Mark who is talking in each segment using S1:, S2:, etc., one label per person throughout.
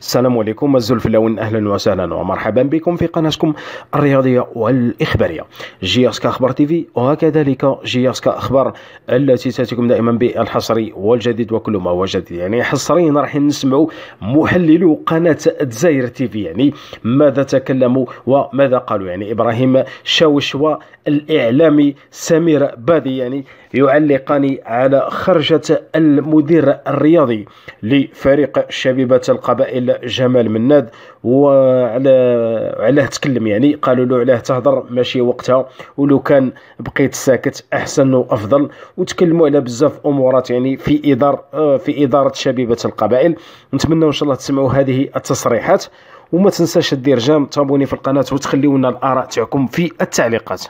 S1: السلام عليكم الزلف اللون أهلا وسهلا ومرحبا بكم في قناتكم الرياضية والإخبارية. JS أخبار TV وكذلك JS أخبار التي تاتيكم دائما بالحصري والجديد وكل ما هو جديد يعني حصريا راح نسمعوا محللو قناة الجزائر TV يعني ماذا تكلموا وماذا قالوا. يعني إبراهيم شاوش والاعلامي سمير بادي يعني يعلقان على خرجة المدير الرياضي لفريق شبيبة القبائل جمال مناد وعلى علاه تكلم يعني قالوا له علاه تهضر ماشي وقتها ولو كان بقيت ساكت أحسن وأفضل. وتكلموا على بزاف أمورات يعني في إدار آه، في إدارة شبيبة القبائل. نتمنى إن شاء الله تسمعوا هذه التصريحات. وما تنساش دير جام تابوني في القناة وتخليونا الآراء تاعكم في التعليقات.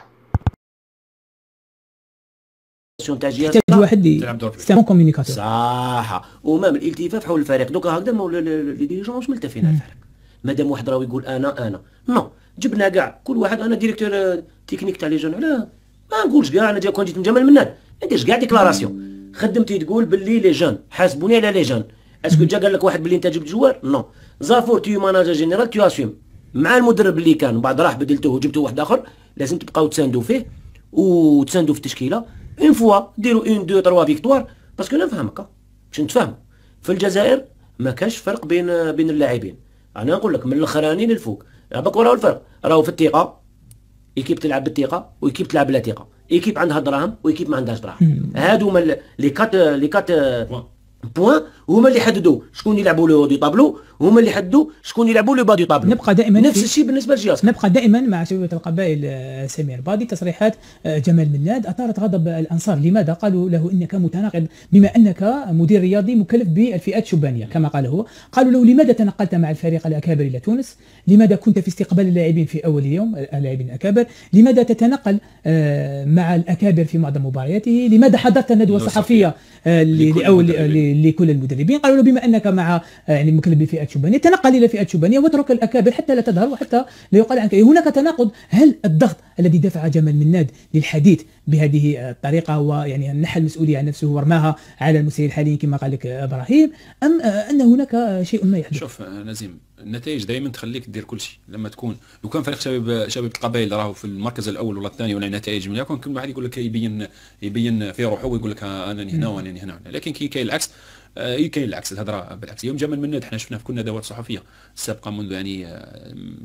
S2: تاع جهة
S3: يحتاج واحد c'est communicateur
S2: صح و même الالتفاف حول الفريق. دوكا هكذا les dirigeants مش ملتفين على الفريق. مادام واحد راه يقول أنا أنا. non. جبنا كاع. كل واحد أنا directeur technique تاع les jeunes. علاه ما نقولش كاع. أنا كون جيت من جمال مناد ما نديرش كاع déclaration؟ خدمتي تقول باللي les jeunes. حاسبوني على les jeunes. est-ce que جا قال لك واحد باللي أنت جبت joueur؟ non. d'abord t'es manager général tu assumes مع المدرب اللي كان. بعد راح بدلته وجبته واحد آخر. لازم تبقاو تساندوا فيه. وتساندوا في التشكيلة. une fois ديروا un deux trois victoires parce que أنا نفهمك باش نتفاهموا. في الجزائر ما كاش فرق بين بين اللاعبين. أنا نقول لك من الأخراني للفوق. عباك راهو الفرق. راهو في الثقة. équipe تلعب بالثقة و équipe تلعب بلا ثقة. équipe عندها دراهم و équipe ما عندهاش دراهم. هادو هما les quatre les quatre points هما اللي حددوا شكون يلعبوا le haut de tableau هما اللي حددوا شكون يلعبوا le bas de tableau
S3: نبقى دائما
S2: نفس الشيء بالنسبة ل JS
S3: نبقى دائما مع شبيبه القبائل سمير بادي تصريحات جمال مناد اثارت غضب الانصار لماذا قالوا له انك متناقض بما انك مدير رياضي مكلف بالفئات الشبانيه كما قال هو قالوا له لماذا تنقلت مع الفريق الاكابر إلى تونس لماذا كنت في استقبال اللاعبين في اول يوم اللاعبين الاكابر لماذا تتنقل مع الاكابر في معظم مبارياته لماذا حضرت الندوه الصحفيه لكل المدربين. قالوا له بما أنك مع يعني مكلف بفئه شبانيه تنقل إلى فئه شبانيه واترك الأكابر حتى لا تظهر وحتى لا يقال عنك. هناك تناقض. هل الضغط الذي دفع جمال مناد للحديث بهذه الطريقة ويعني نحى المسؤوليه عن نفسه ورماها على المسير الحالي كما قال لك إبراهيم. أم أن هناك شيء ما يحدث؟
S4: شوف نزيم النتائج دائما تخليك دير كل شيء لما تكون. لو كان فريق شباب شباب القبائل راهو في المركز الأول ولا الثاني ولا نتائج من يكون كل واحد يقول لك يبين يبين في روحه ويقول لك أنا هنا وأنا هنا لكن كي كاين العكس آه كاين العكس الهضرة بالعكس. يوم جمال مناد حنا شفناه في كل ندوات صحفية السابقه منذ يعني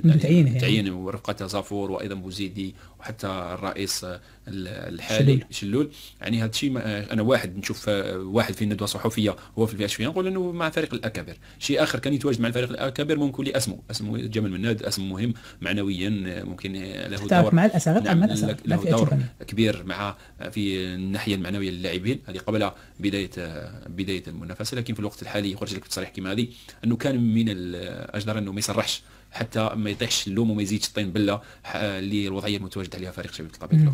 S3: من تعيينه يعني.
S4: تعيين ورفقة زافور وأيضا بوزيدي وحتى الرئيس الحالي شلول, شلول. يعني هذا الشيء أنا واحد نشوف واحد في ندوة صحفية هو في الفئه نقول إنه مع فريق الأكابر. شيء آخر كان يتواجد مع الفريق الأكابر ممكن لي اسمه اسمه جمال مناد اسم مهم معنويا ممكن له
S3: دور. مع الأساغر؟ نعم
S4: له دور كبير مع في الناحية المعنوية للاعبين. هذه قبل بداية بداية المنافسة. لكن في الوقت الحالي يخرج لك تصريح كما هذه أنه كان من الاجدر أنه ما يصرحش حتى ما يطيحش اللوم وما يزيدش الطين بله للوضعيه المتواجد عليها فريق شباب القبائل